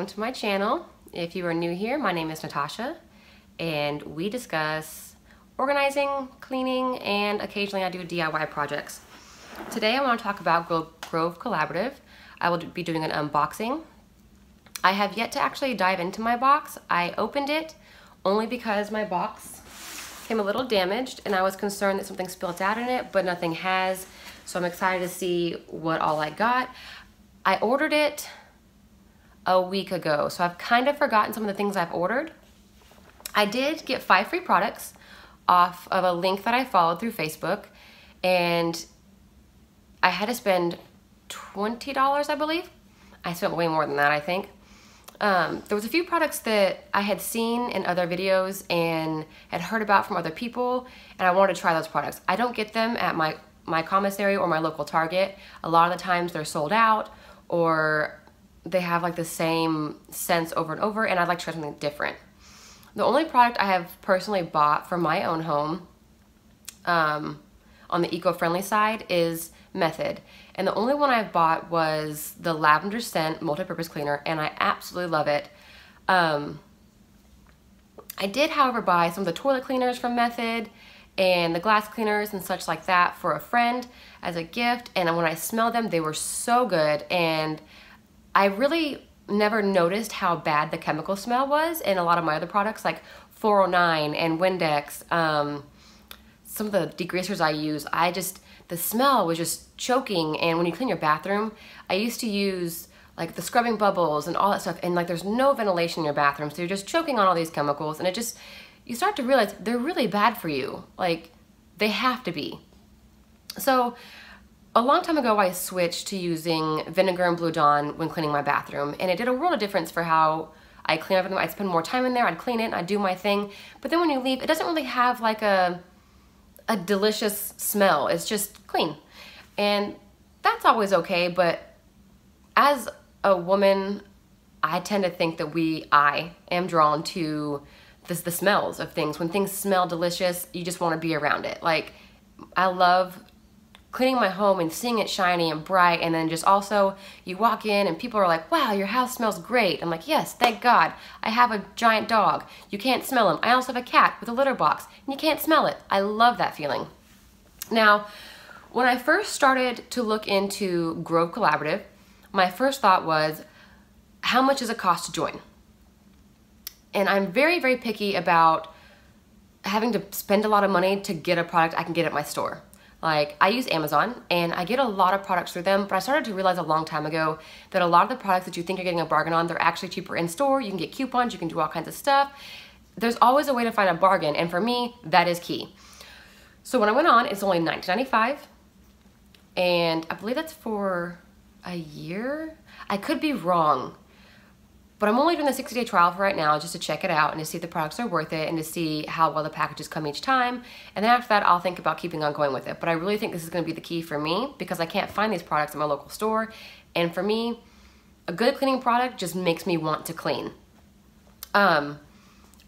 welcome to my channel. If you are new here, my name is Natasha and we discuss organizing, cleaning, and occasionally I do DIY projects. Today I want to talk about Grove Collaborative. I will be doing an unboxing. I have yet to actually dive into my box. I opened it only because my box came a little damaged and I was concerned that something spilled out in it, but nothing has. So I'm excited to see what all I got. I ordered it a week ago. So I've kind of forgotten some of the things I've ordered. I did get five free products off of a link that I followed through Facebook and I had to spend $20, I believe. I spent way more than that, I think. Um, there was a few products that I had seen in other videos and had heard about from other people and I wanted to try those products. I don't get them at my, my commissary or my local Target. A lot of the times they're sold out or they have like the same scents over and over and I'd like to try something different. The only product I have personally bought for my own home um, on the eco-friendly side is Method. And the only one I've bought was the lavender scent multi-purpose cleaner and I absolutely love it. Um, I did, however, buy some of the toilet cleaners from Method and the glass cleaners and such like that for a friend as a gift. And when I smelled them, they were so good. And I really never noticed how bad the chemical smell was in a lot of my other products like 409 and Windex. Um, some of the degreasers I use, I just, the smell was just choking. And when you clean your bathroom, I used to use like the scrubbing bubbles and all that stuff. And like there's no ventilation in your bathroom. So you're just choking on all these chemicals. And it just, you start to realize they're really bad for you. Like they have to be. So a long time ago, I switched to using vinegar and Blue Dawn when cleaning my bathroom, and it did a world of difference for how I clean everything. I'd spend more time in there, I'd clean it, I'd do my thing. But then when you leave, it doesn't really have like a, a delicious smell. It's just clean. And that's always okay, but as a woman, I tend to think that we, I am drawn to this, the smells of things. When things smell delicious, you just want to be around it. Like, I love cleaning my home and seeing it shiny and bright and then just also you walk in and people are like wow your house smells great. I'm like yes thank God. I have a giant dog. You can't smell him. I also have a cat with a litter box. And you can't smell it. I love that feeling. Now when I first started to look into Grove Collaborative my first thought was how much does it cost to join? And I'm very very picky about having to spend a lot of money to get a product I can get at my store like I use Amazon and I get a lot of products through them, but I started to realize a long time ago that a lot of the products that you think you're getting a bargain on, they're actually cheaper in store. You can get coupons, you can do all kinds of stuff. There's always a way to find a bargain, and for me, that is key. So when I went on, it's only $19.95, and I believe that's for a year. I could be wrong, but I'm only doing the 60 day trial for right now just to check it out and to see if the products are worth it and to see how well the packages come each time. And then after that, I'll think about keeping on going with it. But I really think this is gonna be the key for me because I can't find these products at my local store. And for me, a good cleaning product just makes me want to clean. Um,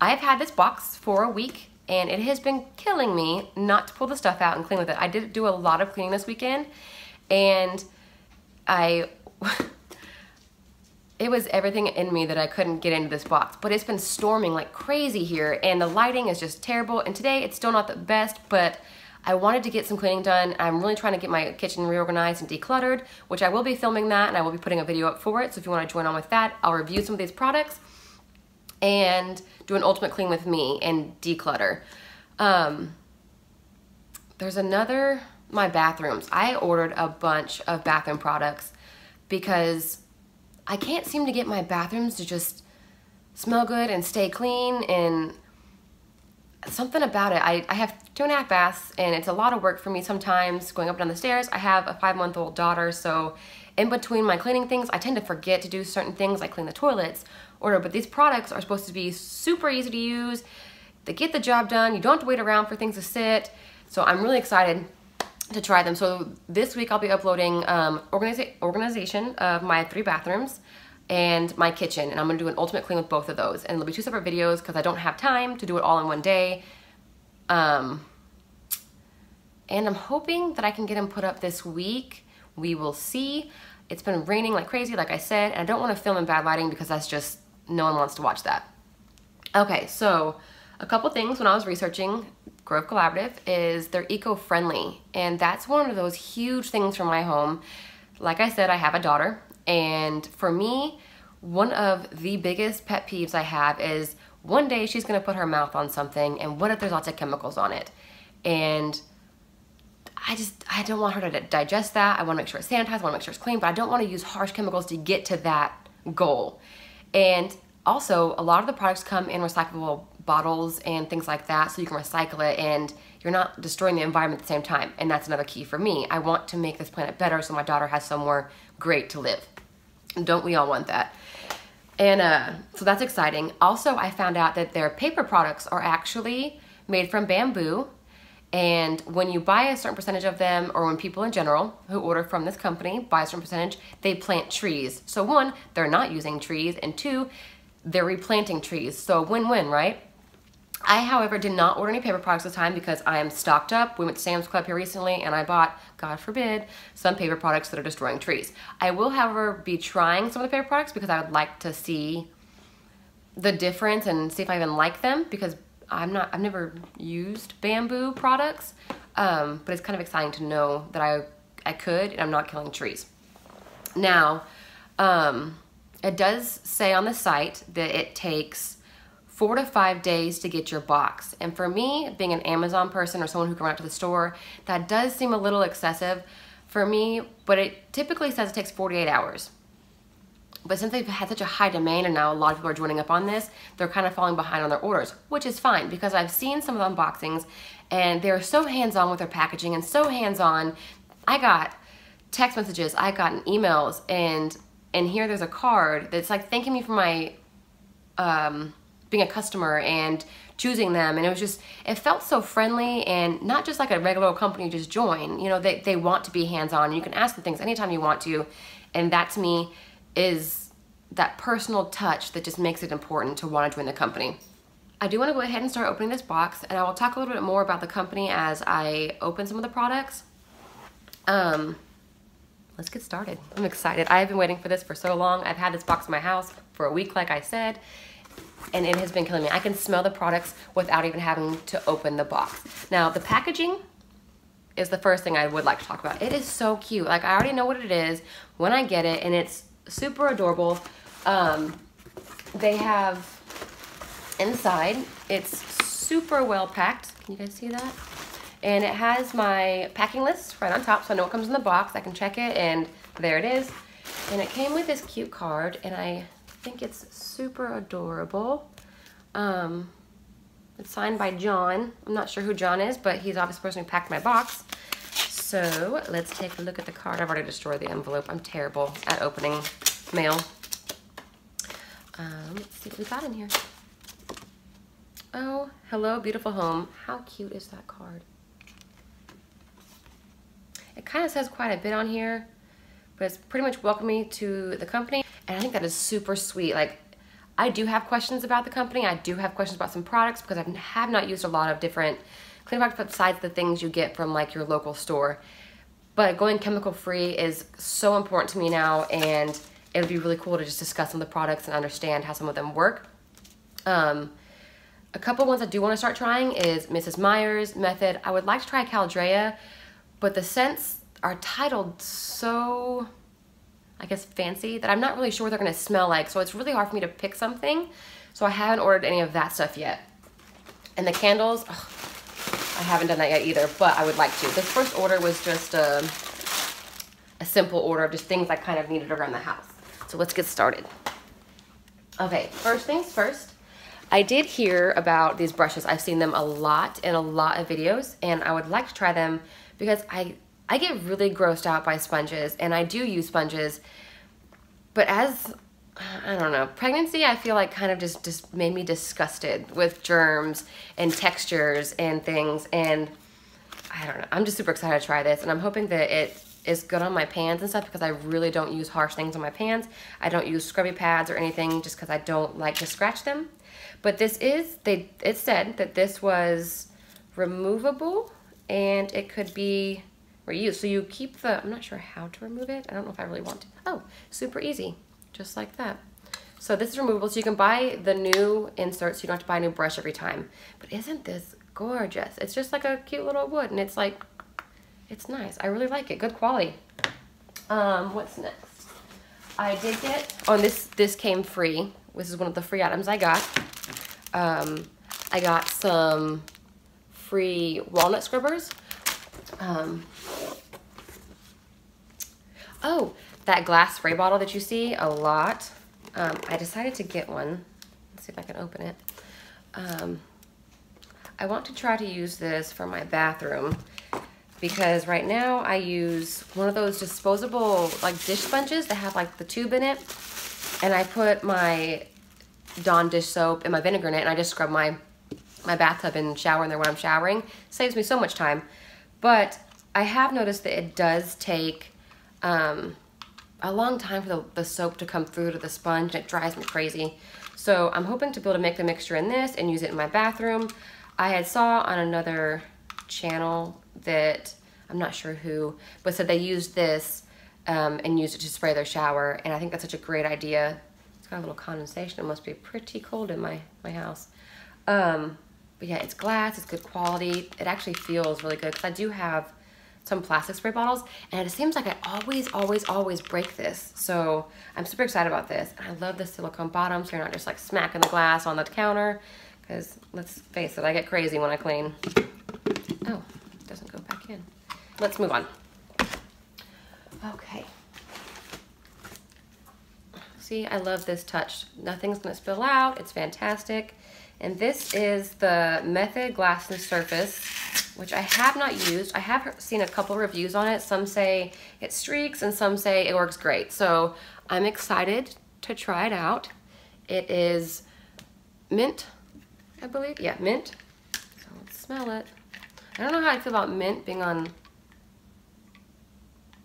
I've had this box for a week and it has been killing me not to pull the stuff out and clean with it. I did do a lot of cleaning this weekend and I it was everything in me that I couldn't get into this box. But it's been storming like crazy here and the lighting is just terrible. And today it's still not the best, but I wanted to get some cleaning done. I'm really trying to get my kitchen reorganized and decluttered, which I will be filming that and I will be putting a video up for it. So if you wanna join on with that, I'll review some of these products and do an ultimate clean with me and declutter. Um, there's another, my bathrooms. I ordered a bunch of bathroom products because I can't seem to get my bathrooms to just smell good and stay clean and something about it. I, I have two and a half baths and it's a lot of work for me sometimes going up and down the stairs. I have a five month old daughter so in between my cleaning things I tend to forget to do certain things like clean the toilets order but these products are supposed to be super easy to use. They get the job done. You don't have to wait around for things to sit. So I'm really excited to try them. So this week I'll be uploading um, organiza organization of my three bathrooms and my kitchen and I'm gonna do an ultimate clean with both of those and it'll be two separate videos because I don't have time to do it all in one day. Um, and I'm hoping that I can get them put up this week. We will see. It's been raining like crazy, like I said, and I don't want to film in bad lighting because that's just, no one wants to watch that. Okay, so a couple things when I was researching Grove Collaborative is they're eco-friendly, and that's one of those huge things for my home. Like I said, I have a daughter, and for me, one of the biggest pet peeves I have is one day she's gonna put her mouth on something, and what if there's lots of chemicals on it? And I just, I don't want her to digest that. I wanna make sure it's sanitized, I wanna make sure it's clean, but I don't wanna use harsh chemicals to get to that goal. And also, a lot of the products come in recyclable bottles and things like that, so you can recycle it and you're not destroying the environment at the same time. And that's another key for me. I want to make this planet better so my daughter has somewhere great to live. Don't we all want that? And uh, so that's exciting. Also, I found out that their paper products are actually made from bamboo. And when you buy a certain percentage of them, or when people in general who order from this company buy a certain percentage, they plant trees. So one, they're not using trees, and two, they're replanting trees. So win-win, right? I, however, did not order any paper products this time because I am stocked up. We went to Sam's Club here recently and I bought, God forbid, some paper products that are destroying trees. I will, however, be trying some of the paper products because I would like to see the difference and see if I even like them because I'm not, I've never used bamboo products, um, but it's kind of exciting to know that I, I could and I'm not killing trees. Now, um, it does say on the site that it takes four to five days to get your box. And for me, being an Amazon person or someone who can run out to the store, that does seem a little excessive for me, but it typically says it takes 48 hours. But since they've had such a high demand and now a lot of people are joining up on this, they're kind of falling behind on their orders, which is fine because I've seen some of the unboxings and they're so hands-on with their packaging and so hands-on. I got text messages, I got emails, and and here there's a card that's like thanking me for my um, being a customer and choosing them. And it was just it felt so friendly and not just like a regular company you just join you know they, they want to be hands-on you can ask them things anytime you want to. And that to me is that personal touch that just makes it important to want to join the company. I do want to go ahead and start opening this box and I will talk a little bit more about the company as I open some of the products. Um, let's get started. I'm excited. I've been waiting for this for so long. I've had this box in my house for a week like I said and it has been killing me. I can smell the products without even having to open the box. Now, the packaging is the first thing I would like to talk about. It is so cute. Like, I already know what it is when I get it, and it's super adorable. Um, they have inside, it's super well packed. Can you guys see that? And it has my packing list right on top, so I know what comes in the box. I can check it, and there it is. And it came with this cute card, and I think it's super adorable. Um, it's signed by John. I'm not sure who John is, but he's obviously the person who packed my box. So let's take a look at the card. I've already destroyed the envelope. I'm terrible at opening mail. Um, let's see what we got in here. Oh, hello, beautiful home. How cute is that card? It kind of says quite a bit on here, but it's pretty much welcome me to the company. And I think that is super sweet. Like, I do have questions about the company. I do have questions about some products because I have not used a lot of different cleaning products besides the things you get from like your local store. But going chemical free is so important to me now and it would be really cool to just discuss some of the products and understand how some of them work. Um, a couple ones I do want to start trying is Mrs. Meyer's method. I would like to try Caldrea, but the scents are titled so I guess, fancy that I'm not really sure they're gonna smell like. So it's really hard for me to pick something. So I haven't ordered any of that stuff yet. And the candles, ugh, I haven't done that yet either, but I would like to. This first order was just a, a simple order of just things I kind of needed around the house. So let's get started. Okay, first things first. I did hear about these brushes. I've seen them a lot in a lot of videos, and I would like to try them because I I get really grossed out by sponges, and I do use sponges, but as, I don't know, pregnancy I feel like kind of just, just made me disgusted with germs and textures and things, and I don't know, I'm just super excited to try this, and I'm hoping that it is good on my pans and stuff because I really don't use harsh things on my pans. I don't use scrubby pads or anything just because I don't like to scratch them. But this is, they it said that this was removable and it could be reuse. So you keep the, I'm not sure how to remove it. I don't know if I really want to. Oh, super easy, just like that. So this is removable, so you can buy the new inserts. You don't have to buy a new brush every time. But isn't this gorgeous? It's just like a cute little wood, and it's like, it's nice. I really like it, good quality. Um, what's next? I did get, oh, this, this came free. This is one of the free items I got. Um, I got some free walnut scrubbers. Um, oh, that glass spray bottle that you see a lot. Um, I decided to get one. Let's see if I can open it. Um, I want to try to use this for my bathroom because right now I use one of those disposable like dish sponges that have like the tube in it and I put my Dawn dish soap and my vinegar in it and I just scrub my my bathtub and shower in there when I'm showering. Saves me so much time. But I have noticed that it does take um, a long time for the, the soap to come through to the sponge and it drives me crazy. So I'm hoping to be able to make the mixture in this and use it in my bathroom. I had saw on another channel that, I'm not sure who, but said they used this um, and used it to spray their shower and I think that's such a great idea. It's got a little condensation. It must be pretty cold in my, my house. Um, but yeah, it's glass, it's good quality. It actually feels really good because I do have some plastic spray bottles and it seems like I always, always, always break this. So I'm super excited about this. And I love the silicone bottom so you're not just like smacking the glass on the counter because let's face it, I get crazy when I clean. Oh, it doesn't go back in. Let's move on. Okay. See, I love this touch. Nothing's gonna spill out. It's fantastic. And this is the Method Glassless Surface, which I have not used. I have seen a couple reviews on it. Some say it streaks and some say it works great. So I'm excited to try it out. It is mint, I believe. Yeah, mint. So let's smell it. I don't know how I feel about mint being on...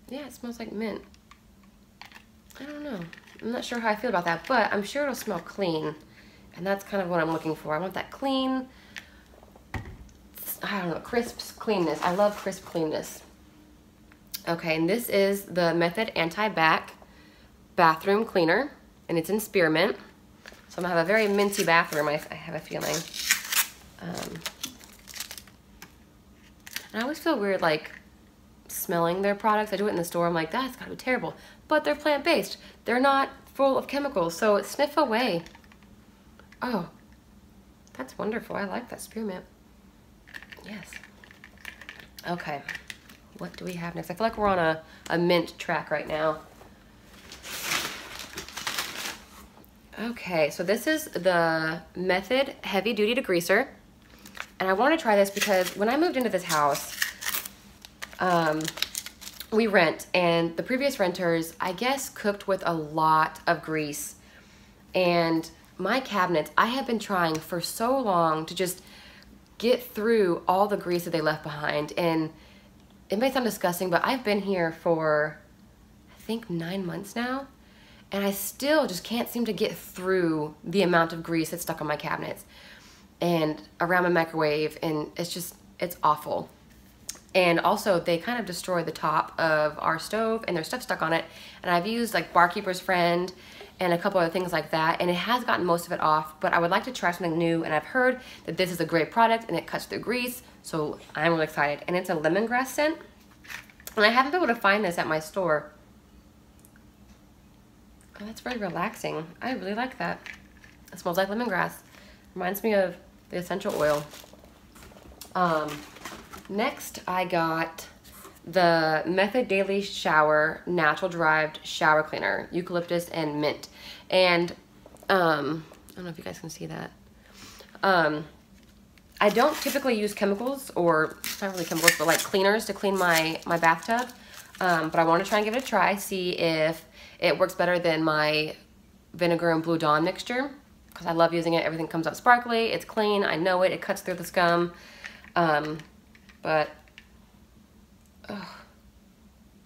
Yeah, it smells like mint. I don't know. I'm not sure how I feel about that, but I'm sure it'll smell clean. And that's kind of what I'm looking for. I want that clean, I don't know, crisp cleanness. I love crisp cleanness. Okay, and this is the Method Anti-Bac Bathroom Cleaner, and it's in spearmint. So I'm gonna have a very minty bathroom, I, I have a feeling. Um, I always feel weird, like, smelling their products. I do it in the store, I'm like, that's gotta be terrible. But they're plant-based. They're not full of chemicals, so sniff away. Oh, that's wonderful. I like that spearmint. Yes. Okay, what do we have next? I feel like we're on a, a mint track right now. Okay, so this is the Method Heavy Duty Degreaser. And I want to try this because when I moved into this house, um, we rent and the previous renters, I guess, cooked with a lot of grease. And my cabinets, I have been trying for so long to just get through all the grease that they left behind. And it may sound disgusting, but I've been here for, I think, nine months now. And I still just can't seem to get through the amount of grease that's stuck on my cabinets and around my microwave. And it's just, it's awful. And also, they kind of destroy the top of our stove and there's stuff stuck on it. And I've used like Barkeeper's Friend and a couple other things like that. And it has gotten most of it off, but I would like to try something new. And I've heard that this is a great product and it cuts through grease. So I'm really excited. And it's a lemongrass scent. And I haven't been able to find this at my store. Oh, that's very relaxing. I really like that. It smells like lemongrass. Reminds me of the essential oil. Um, next, I got the Method Daily Shower Natural Derived Shower Cleaner, Eucalyptus and Mint. And um, I don't know if you guys can see that. Um, I don't typically use chemicals, or not really chemicals, but like cleaners to clean my, my bathtub. Um, but I want to try and give it a try, see if it works better than my vinegar and Blue Dawn mixture. Because I love using it. Everything comes out sparkly. It's clean. I know it. It cuts through the scum. Um, but Oh,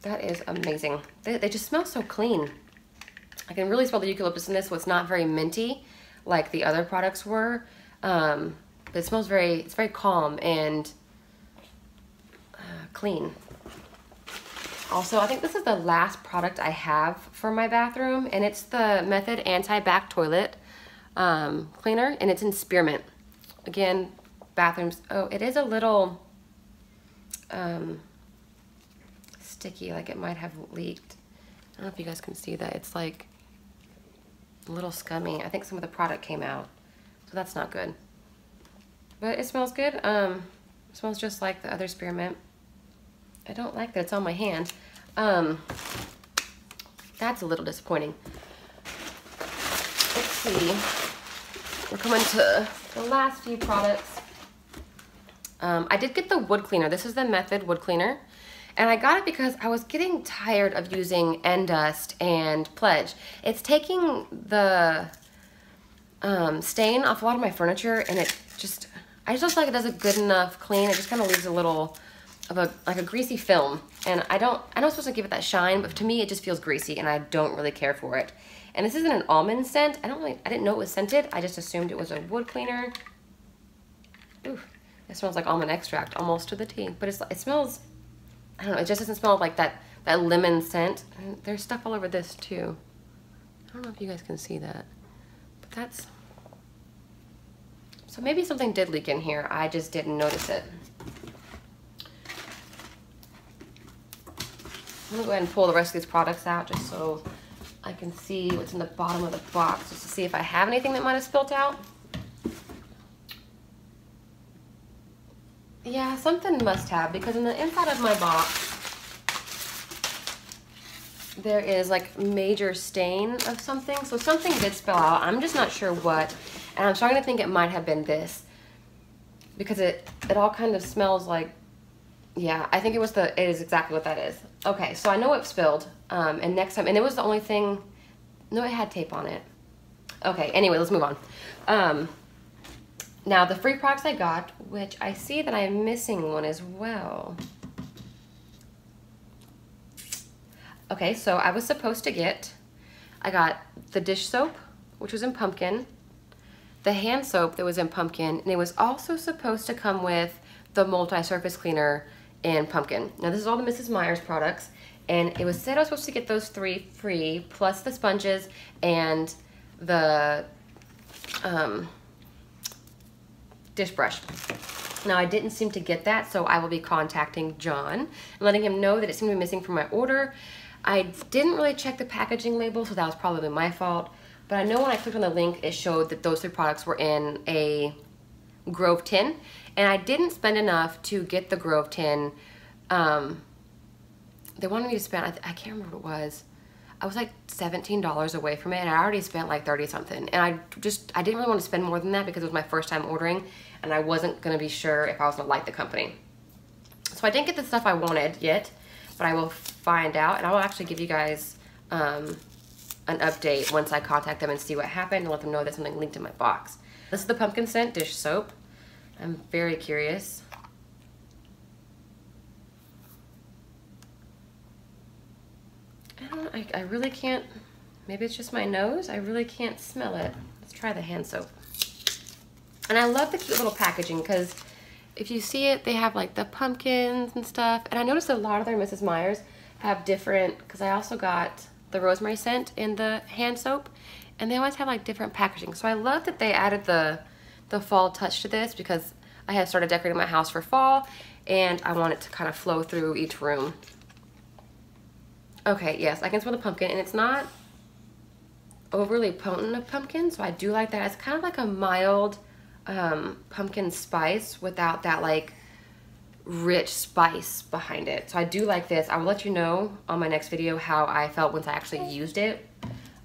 that is amazing. They, they just smell so clean. I can really smell the eucalyptus in this, so it's not very minty like the other products were. Um, but it smells very, it's very calm and uh, clean. Also, I think this is the last product I have for my bathroom, and it's the Method Anti-Bac Toilet um, Cleaner, and it's in spearmint. Again, bathrooms, oh, it is a little um, sticky, like it might have leaked. I don't know if you guys can see that. It's like a little scummy. I think some of the product came out, so that's not good. But it smells good. Um, smells just like the other spearmint. I don't like that it's on my hand. Um, that's a little disappointing. Let's see. We're coming to the last few products. Um, I did get the wood cleaner. This is the Method wood cleaner. And I got it because I was getting tired of using Endust and Pledge. It's taking the um, stain off a lot of my furniture and it just, I just feel like it does a good enough clean. It just kind of leaves a little of a, like a greasy film. And I don't, I know I'm supposed to give it that shine, but to me it just feels greasy and I don't really care for it. And this isn't an almond scent. I don't really, I didn't know it was scented. I just assumed it was a wood cleaner. Ooh, it smells like almond extract almost to the T, but it smells I don't know, it just doesn't smell like that, that lemon scent. And there's stuff all over this too. I don't know if you guys can see that, but that's, so maybe something did leak in here. I just didn't notice it. I'm gonna go ahead and pull the rest of these products out just so I can see what's in the bottom of the box just to see if I have anything that might have spilt out. Yeah, something must have because in the inside of my box, there is like major stain of something. So something did spill out. I'm just not sure what. And I'm starting to think it might have been this because it, it all kind of smells like, yeah, I think it was the, it is exactly what that is. Okay, so I know it spilled. Um, and next time, and it was the only thing, no, it had tape on it. Okay, anyway, let's move on. Um, now the free products I got, which I see that I am missing one as well. Okay, so I was supposed to get, I got the dish soap, which was in pumpkin, the hand soap that was in pumpkin, and it was also supposed to come with the multi-surface cleaner in pumpkin. Now this is all the Mrs. Meyer's products, and it was said I was supposed to get those three free, plus the sponges and the um, dish brush. Now I didn't seem to get that, so I will be contacting John letting him know that it seemed to be missing from my order. I didn't really check the packaging label, so that was probably my fault. But I know when I clicked on the link, it showed that those three products were in a Grove tin. And I didn't spend enough to get the Grove tin. Um, they wanted me to spend, I, I can't remember what it was. I was like $17 away from it and I already spent like 30 something. And I just, I didn't really want to spend more than that because it was my first time ordering and I wasn't to be sure if I was to like the company. So I didn't get the stuff I wanted yet, but I will find out and I will actually give you guys um, an update once I contact them and see what happened and let them know that something linked in my box. This is the pumpkin scent dish soap. I'm very curious. I don't I, I really can't, maybe it's just my nose. I really can't smell it. Let's try the hand soap. And I love the cute little packaging because if you see it, they have like the pumpkins and stuff. And I noticed a lot of their Mrs. Meyer's have different, because I also got the rosemary scent in the hand soap. And they always have like different packaging. So I love that they added the, the fall touch to this because I have started decorating my house for fall and I want it to kind of flow through each room. Okay, yes, I can smell the pumpkin, and it's not overly potent of pumpkin, so I do like that. It's kind of like a mild um, pumpkin spice without that like rich spice behind it. So I do like this. I will let you know on my next video how I felt once I actually used it.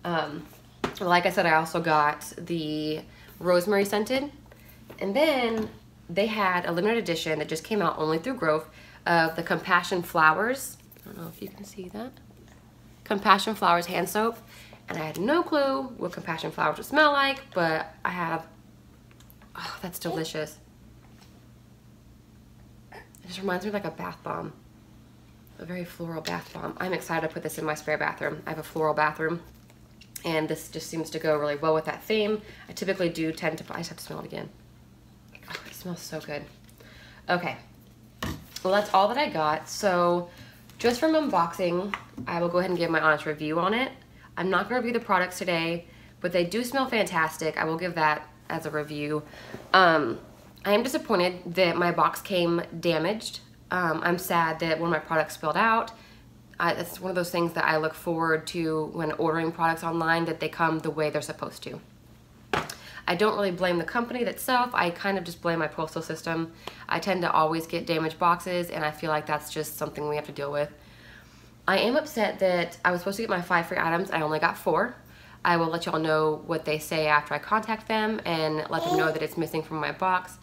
Um, like I said, I also got the rosemary scented. And then they had a limited edition that just came out only through Grove of the Compassion Flowers. I don't know if you can see that. Compassion Flowers hand soap. And I had no clue what Compassion Flowers would smell like, but I have, oh, that's delicious. It just reminds me of like a bath bomb, a very floral bath bomb. I'm excited to put this in my spare bathroom. I have a floral bathroom and this just seems to go really well with that theme. I typically do tend to, I just have to smell it again. Oh, it smells so good. Okay, well that's all that I got. So just from unboxing, I will go ahead and give my honest review on it. I'm not gonna review the products today, but they do smell fantastic. I will give that as a review. Um, I am disappointed that my box came damaged. Um, I'm sad that one of my products spilled out. I, it's one of those things that I look forward to when ordering products online that they come the way they're supposed to. I don't really blame the company itself. I kind of just blame my postal system. I tend to always get damaged boxes and I feel like that's just something we have to deal with. I am upset that I was supposed to get my five free items. I only got four. I will let y'all know what they say after I contact them and let them know that it's missing from my box.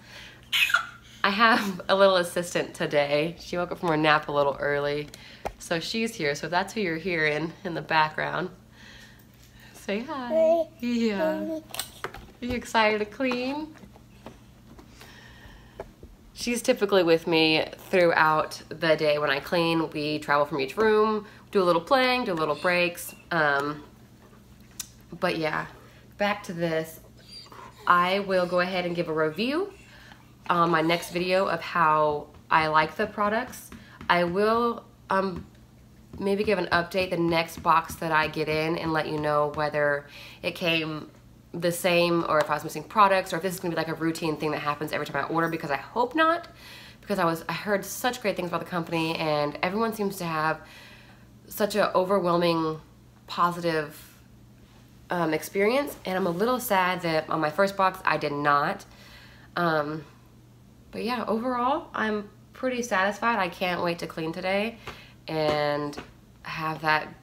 I have a little assistant today. She woke up from her nap a little early. So she's here. So that's who you're hearing in the background. Say hi. Yeah. Are you excited to clean? She's typically with me throughout the day when I clean. We travel from each room, do a little playing, do little breaks. Um, but yeah, back to this. I will go ahead and give a review on my next video of how I like the products. I will um, maybe give an update the next box that I get in and let you know whether it came the same or if I was missing products or if this is gonna be like a routine thing that happens every time I order because I hope not because I was I heard such great things about the company and everyone seems to have such an overwhelming positive um, experience and I'm a little sad that on my first box I did not um, but yeah overall I'm pretty satisfied I can't wait to clean today and have that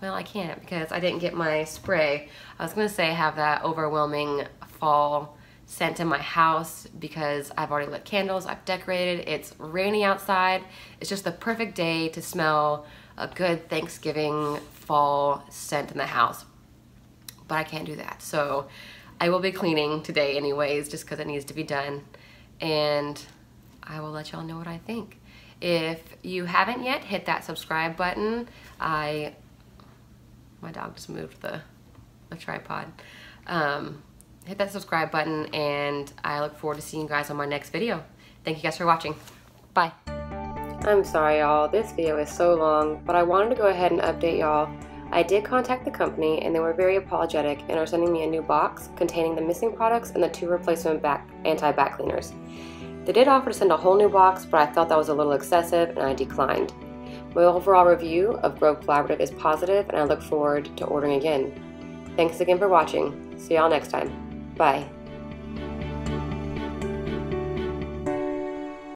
well, I can't because I didn't get my spray. I was gonna say have that overwhelming fall scent in my house because I've already lit candles, I've decorated, it's rainy outside. It's just the perfect day to smell a good Thanksgiving fall scent in the house. But I can't do that. So I will be cleaning today anyways just because it needs to be done. And I will let y'all know what I think. If you haven't yet, hit that subscribe button. I my dog just moved the, the tripod. Um, hit that subscribe button and I look forward to seeing you guys on my next video. Thank you guys for watching. Bye. I'm sorry y'all, this video is so long, but I wanted to go ahead and update y'all. I did contact the company and they were very apologetic and are sending me a new box containing the missing products and the two replacement back anti-bac cleaners. They did offer to send a whole new box, but I felt that was a little excessive and I declined. My overall review of Grove Collaborative is positive and I look forward to ordering again. Thanks again for watching. See y'all next time. Bye.